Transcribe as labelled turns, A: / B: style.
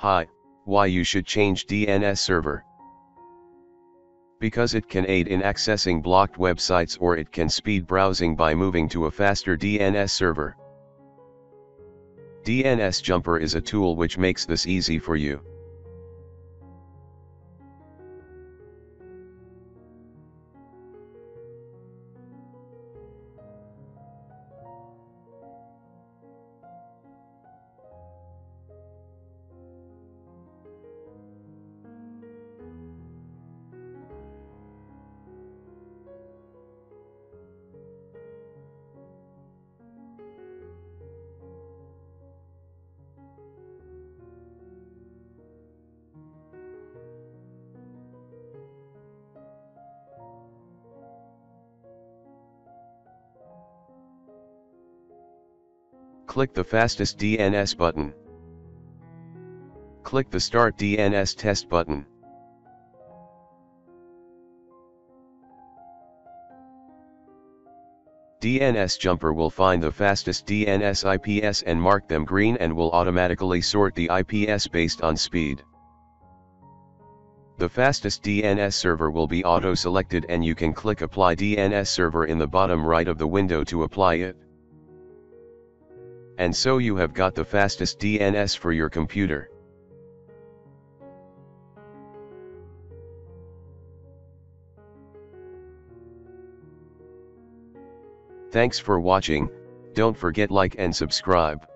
A: Hi, why you should change DNS server. Because it can aid in accessing blocked websites or it can speed browsing by moving to a faster DNS server. DNS Jumper is a tool which makes this easy for you. Click the fastest DNS button. Click the Start DNS Test button. DNS Jumper will find the fastest DNS IPS and mark them green and will automatically sort the IPS based on speed. The fastest DNS server will be auto-selected and you can click Apply DNS Server in the bottom right of the window to apply it. And so you have got the fastest DNS for your computer. Thanks for watching, don't forget like and subscribe.